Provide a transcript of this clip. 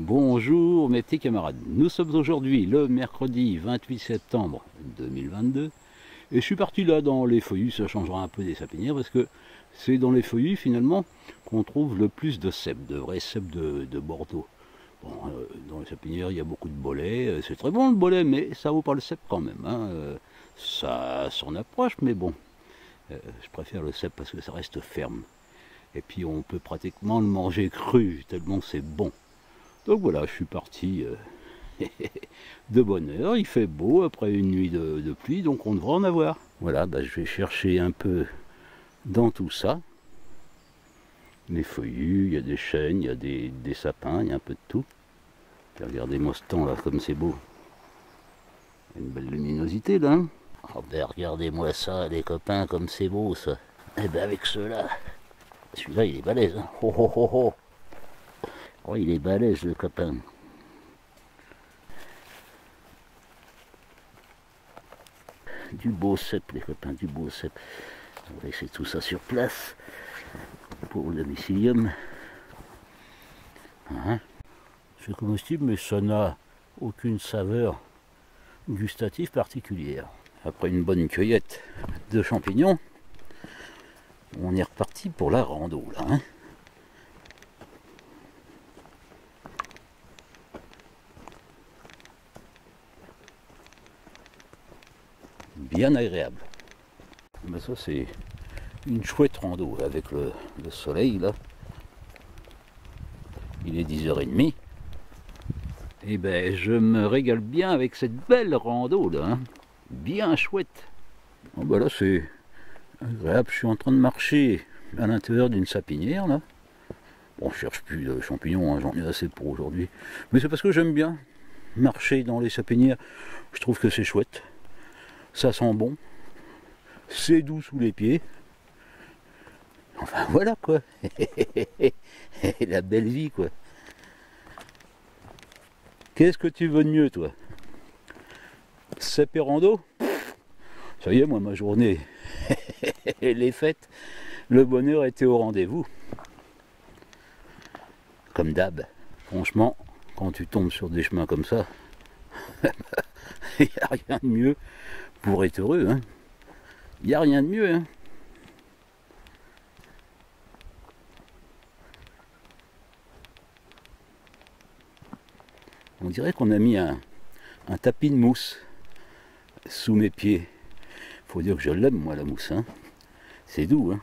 Bonjour mes petits camarades, nous sommes aujourd'hui le mercredi 28 septembre 2022 et je suis parti là dans les feuillus, ça changera un peu des sapinières parce que c'est dans les feuillus finalement qu'on trouve le plus de cèpes, de vrais cèpes de, Bordeaux. Bon, euh, dans les sapinières il y a beaucoup de bolets, euh, c'est très bon le bolet mais ça vaut pas le cèpe quand même. Hein. Euh, ça s'en approche mais bon, je préfère le cèpe parce que ça reste ferme. Et puis on peut pratiquement le manger cru tellement c'est bon. Donc voilà, je suis parti euh, de bonne heure. Il fait beau après une nuit de, pluie, donc on devrait en avoir. Voilà, bah, je vais chercher un peu dans tout ça. Les feuillus, il y a des chênes, il y a des, sapins, il y a un peu de tout. Regardez-moi ce temps là, comme c'est beau. Une belle luminosité là. Hein. oh ben regardez-moi ça, les copains, comme c'est beau ça. Et eh ben avec ceux-là, celui-là il est balèze. Oh, oh, oh, oh. Il est balèze le copain. Du beau cep, les copains, du beau cep. On va laisser tout ça sur place pour le domicilium. Hein? C'est comestible, mais ça n'a aucune saveur gustative particulière. Après une bonne cueillette de champignons, on est reparti pour la rando là. Hein bien agréable. Mais ça c'est une chouette rando avec le, soleil là. Il est 10h30. Et eh ben je me régale bien avec cette belle rando là. Hein. Bien chouette. Bon, ben là c'est agréable. Je suis en train de marcher à l'intérieur d'une sapinière là. Bon, cherche plus de champignons, hein, j'en ai assez pour aujourd'hui. Mais c'est parce que j'aime bien marcher dans les sapinières. Je trouve que c'est chouette ça sent bon, c'est doux sous les pieds. Enfin voilà quoi, la belle vie quoi. Qu'est-ce que tu veux de mieux toi? Sepérando Ça y est, moi ma journée, est faite. Le bonheur était au rendez-vous. Comme d'hab. Franchement, quand tu tombes sur des chemins comme ça, il n'y a rien de mieux pour être heureux. Hein. Il n'y a rien de mieux. Hein. On dirait qu'on a mis un, tapis de mousse sous mes pieds. Faut dire que je l'aime moi la mousse. Hein. C'est doux. Hein.